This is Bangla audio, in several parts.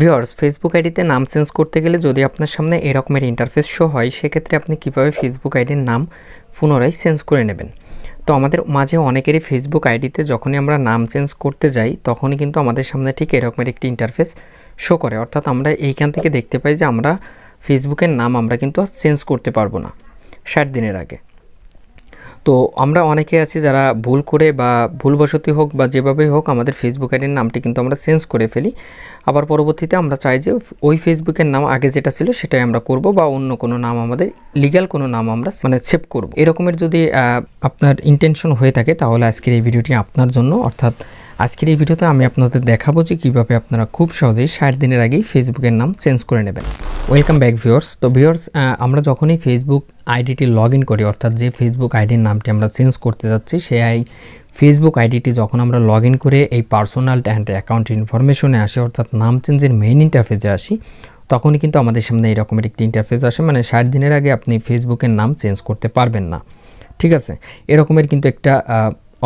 ভিওর্স ফেসবুক আইডিতে নাম চেঞ্জ করতে গেলে যদি আপনার সামনে এরকমের ইন্টারফেস শো হয়, সেক্ষেত্রে আপনি কীভাবে ফেসবুক আইডির নাম পুনরায় চেঞ্জ করে নেবেন? তো আমাদের মাঝে অনেকেরই ফেসবুক আইডিতে যখনই আমরা নাম চেঞ্জ করতে যাই, তখনই কিন্তু আমাদের সামনে ঠিক এরকমের একটি ইন্টারফেস শো করে। অর্থাৎ আমরা এইখান থেকে দেখতে পাই যে আমরা ফেসবুকের নাম আমরা কিন্তু চেঞ্জ করতে পারব না। ষাট দিনের আগে। তো আমরা অনেকে আছি যারা ভুল করে বা ভুলবশতি হোক বা যেভাবেই হোক আমাদের ফেসবুক আইডির নামটি কিন্তু আমরা চেঞ্জ করে ফেলি। আবার পরবর্তীতে আমরা চাই যে ওই ফেসবুকের নাম আগে যেটা ছিল সেটাই আমরা করব বা অন্য কোনো নাম আমাদের লিগাল কোনো নাম আমরা মানে সেভ করব। এরকমের যদি আপনার ইন্টেনশন হয়ে থাকে তাহলে আজকের এই ভিডিওটি আপনার জন্য। অর্থাৎ আজকের এই ভিডিওতে আমি আপনাদের দেখাবো যে কীভাবে আপনারা খুব সহজেই ষাট দিনের আগেই ফেসবুকের নাম চেঞ্জ করে নেবেন। ওয়েলকাম ব্যাক ভিউয়ার্স তো ভিউয়ার্স আমরা যখনই ফেসবুক আইডিটি লগ ইন করি, অর্থাৎ যে ফেসবুক আইডির নামটি আমরা চেঞ্জ করতে যাচ্ছি আই ফেসবুক আইডিটি যখন আমরা লগ ইন করে এই পার্সোনাল অ্যান্ড অ্যাকাউন্ট ইনফরমেশনে আসি, অর্থাৎ নাম চেঞ্জের মেইন ইন্টারফেসে আসি, তখনই কিন্তু আমাদের সামনে এইরকমের একটি ইন্টারফেস আসে মানে ষাট দিনের আগে আপনি ফেসবুকের নাম চেঞ্জ করতে পারবেন না। ঠিক আছে? এরকমের কিন্তু একটা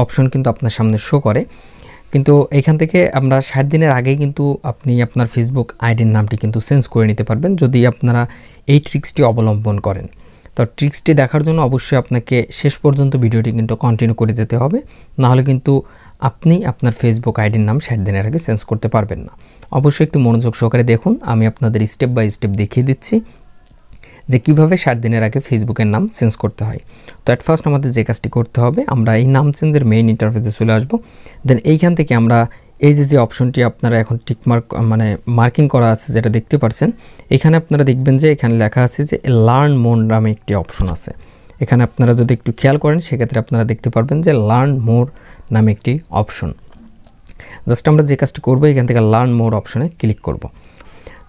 অপশন কিন্তু আপনার সামনে শো করে। কিন্তু এখান থেকে আমরা ষাট দিনের আগেই কিন্তু আপনি আপনার ফেসবুক আইডির নামটি কিন্তু চেঞ্জ করে নিতে পারবেন যদি আপনারা এই ট্রিক্সটি অবলম্বন করেন। তো ট্রিক্সটি দেখার জন্য অবশ্যই আপনাকে শেষ পর্যন্ত ভিডিওটি কিন্তু কন্টিনিউ করে যেতে হবে, নাহলে কিন্তু আপনি আপনার ফেসবুক আইডির নাম ষাট দিনের আগে চেঞ্জ করতে পারবেন না। অবশ্যই একটু মনোযোগ সহকারে দেখুন, আমি আপনাদের স্টেপ বাই স্টেপ দেখিয়ে দিচ্ছি। যে কীভাবে ষাট দিনের আগে ফেসবুকের নাম চেঞ্জ করতে হয়। তো অ্যাট ফার্স্ট আমাদের যে কাজটি করতে হবে, আমরা এই নাম চেঞ্জের মেইন ইন্টারফেসে চলে আসব। দেন এইখান থেকে আমরা এই যে যে অপশনটি আপনারা এখন টিকমার্ক মানে মার্কিং করা আছে যেটা দেখতে পাচ্ছেন এখানে আপনারা দেখবেন যে এখানে লেখা আছে যে লার্ন মোর নামে একটি অপশন আছে। এখানে আপনারা যদি একটু খেয়াল করেন, সেক্ষেত্রে আপনারা দেখতে পারবেন যে লার্ন মোর নামে একটি অপশন জাস্ট আমরা যে কাজটি করব, এখান থেকে লার্ন মোর অপশনে ক্লিক করব।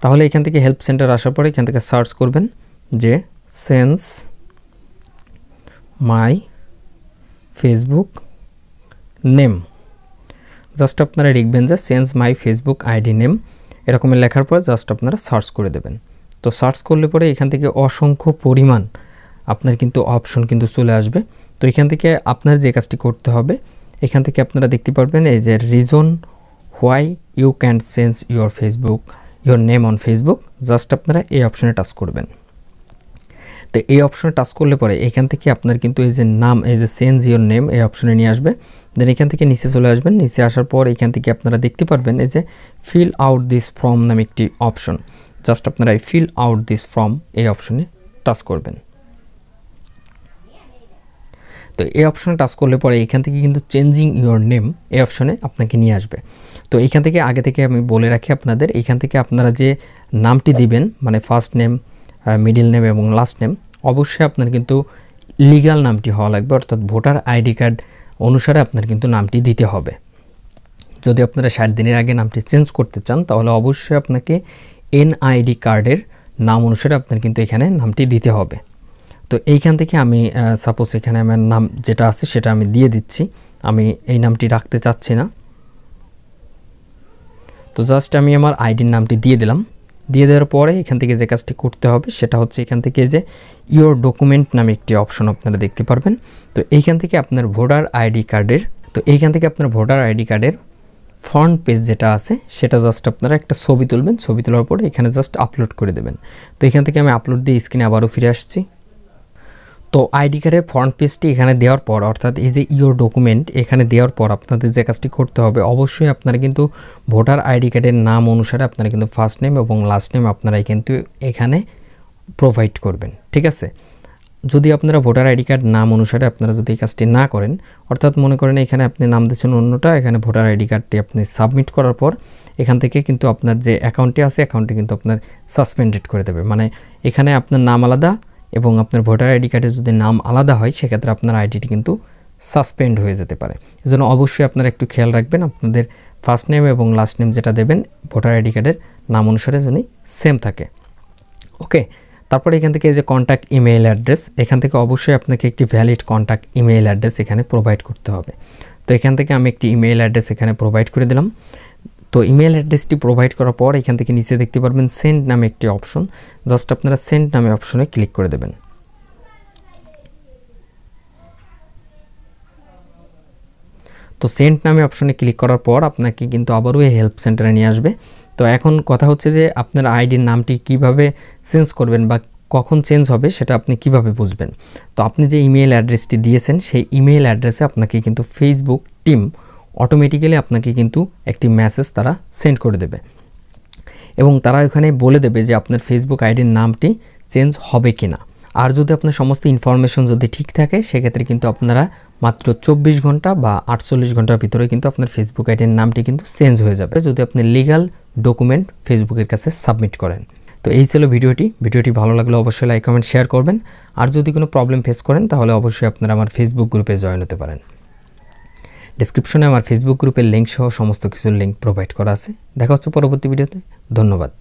তাহলে এখান থেকে হেল্প সেন্টার আসার পরে এখান থেকে সার্চ করবেন। যে sense my Facebook name. Just আপনারা লিখবেন যে sense my Facebook ID name. এরকমের লেখার পর জাস্ট আপনারা সার্চ করে দেবেন। তো সার্চ করলে পরে এখান থেকে অসংখ্য পরিমাণ আপনার কিন্তু অপশন কিন্তু চলে আসবে। তো এখান থেকে আপনার যে কাজটি করতে হবে, এখান থেকে আপনারা দেখতে পারবেন এই যে reason why you can sense your Facebook your name on Facebook just আপনারা এই অপশনে টাচ করবেন। তো এই অপশনে টাচ করলে পরে এখান থেকে আপনার কিন্তু এই যে নাম, এই যে চেঞ্জ ইউর নেম এই অপশনে নিয়ে আসবে। দেন এখান থেকে নিচে চলে আসবেন। নিচে আসার পর এখান থেকে আপনারা দেখতে পারবেন এই যে ফিল আউট দিস ফর্ম নামে একটি অপশন জাস্ট আপনারা এই ফিল আউট দিস ফর্ম এই অপশনে টাচ করবেন। তো এই অপশনে টাচ করলে পরে এখান থেকে কিন্তু চেঞ্জিং ইউর নেম এই অপশনে আপনাকে নিয়ে আসবে। তো এখান থেকে আগে থেকে আমি বলে রাখি আপনাদের, এখান থেকে আপনারা যে নামটি দিবেন মানে ফার্স্ট নেম মিডিল নেম এবং লাস্ট নেম অবশ্যই আপনার কিন্তু লিগাল নামটি হওয়া লাগবে, অর্থাৎ ভোটার আইডি কার্ড অনুসারে আপনার কিন্তু নামটি দিতে হবে। যদি আপনারা ষাট দিনের আগে নামটি চেঞ্জ করতে চান, তাহলে অবশ্যই আপনাকে এনআইডি কার্ডের নাম অনুসারে আপনার কিন্তু এখানে নামটি দিতে হবে। তো এইখান থেকে আমি সাপোজ এখানে আমার নাম যেটা আছে সেটা আমি দিয়ে দিচ্ছি। আমি এই নামটি রাখতে চাচ্ছি না। তো জাস্ট আমি আমার আইডির নামটি দিয়ে দিলাম। দিয়ে দেওয়ার পরে এখান থেকে যে কাজটি করতে হবে সেটা হচ্ছে এখান থেকে যে ইওর ডকুমেন্ট নামে একটি অপশন আপনারা দেখতে পারবেন। তো এইখান থেকে আপনার ভোটার আইডি কার্ডের তো এইখান থেকে আপনার ভোটার আইডি কার্ডের ফ্রন্ট পেজ যেটা আছে, সেটা জাস্ট আপনারা একটা ছবি তুলবেন। ছবি তোলার পরে এখানে জাস্ট আপলোড করে দেবেন। তো এখান থেকে আমি আপলোড দিয়ে স্ক্রিনে আবারও ফিরে আসছি। তো আইডি কার্ডের ফ্রন্ট পেজটি এখানে দেওয়ার পর, অর্থাৎ এই যে ইওর ডকুমেন্ট এখানে দেওয়ার পর আপনাদের যে কাজটি করতে হবে, অবশ্যই আপনারা কিন্তু ভোটার আইডি কার্ডের নাম অনুসারে আপনারা কিন্তু ফার্স্ট নেম এবং লাস্ট নেম আপনারা কিন্তু এখানে প্রোভাইড করবেন, ঠিক আছে? যদি আপনারা ভোটার আইডি কার্ড নাম অনুসারে আপনারা যদি এই কাজটি না করেন, অর্থাৎ মনে করেন এখানে আপনি নাম দিচ্ছেন অন্যটা, এখানে ভোটার আইডি কার্ডটি আপনি সাবমিট করার পর, এখান থেকে কিন্তু আপনার যে অ্যাকাউন্টটি আছে অ্যাকাউন্টটি কিন্তু আপনার সাসপেন্ডেড করে দেবে। মানে এখানে আপনার নাম আলাদা এবং আপনার ভোটার আইডি কার্ডে যদি নাম আলাদা হয়, সেক্ষেত্রে আপনার আইডিটি কিন্তু সাসপেন্ড হয়ে যেতে পারে। এজন্য অবশ্যই আপনারা একটু খেয়াল রাখবেন, আপনাদের ফার্স্ট নেম এবং লাস্ট নেম যেটা দেবেন, ভোটার আইডি কার্ডের নাম অনুসারে যেন সেম থাকে। ওকে তারপরে এখান থেকে এই যে কন্ট্যাক্ট ইমেইল অ্যাড্রেস এখান থেকে অবশ্যই আপনাকে একটি ভ্যালিড কন্ট্যাক্ট ইমেইল অ্যাড্রেস এখানে প্রোভাইড করতে হবে। তো এখান থেকে আমি একটি ইমেইল অ্যাড্রেস এখানে প্রোভাইড করে দিলাম। তো ইমেল অ্যাড্রেসটি প্রোভাইড করার পর এখান থেকে নিচে দেখতে পারবেন সেন্ড নামে একটি অপশন জাস্ট আপনারা সেন্ড নামে অপশনে ক্লিক করে দেবেন। তো সেন্ড নামে অপশনে ক্লিক করার পর আপনাকে কিন্তু আবারও এই হেল্প সেন্টারে নিয়ে আসবে। তো এখন কথা হচ্ছে যে আপনার আইডির নামটি কীভাবে চেঞ্জ করবেন বা কখন চেঞ্জ হবে সেটা আপনি কীভাবে বুঝবেন। তো আপনি যে ইমেল অ্যাড্রেসটি দিয়েছেন সেই ইমেল অ্যাড্রেসে আপনাকে কিন্তু ফেসবুক টিম অটোমেটিক্যালি আপনাকে কিন্তু একটি মেসেজ তারা সেন্ড করে দেবে। এবং তারা ওখানে বলে দেবে যে আপনার ফেসবুক আইডির নামটি চেঞ্জ হবে কি না আর যদি আপনার সমস্ত ইনফরমেশন যদি ঠিক থাকে, সেক্ষেত্রে কিন্তু আপনারা মাত্র চব্বিশ ঘণ্টা বা আটচল্লিশ ঘণ্টার ভিতরে কিন্তু আপনার ফেসবুক আইডির নামটি কিন্তু চেঞ্জ হয়ে যাবে। যদি আপনি লিগাল ডকুমেন্ট ফেসবুকের কাছে সাবমিট করেন। তো এই ছিল ভিডিওটি। ভিডিওটি ভালো লাগলে অবশ্যই লাইক কমেন্ট শেয়ার করবেন। আর যদি কোনো প্রবলেম ফেস করেন, তাহলে অবশ্যই আপনারা আমার ফেসবুক গ্রুপে জয়েন হতে পারেন। ডিসক্রিপশনে আমার ফেসবুক গ্রুপের লিঙ্ক সহ সমস্ত কিছুর লিঙ্ক প্রোভাইড করা আছে। দেখা হচ্ছে পরবর্তী ভিডিওতে ধন্যবাদ।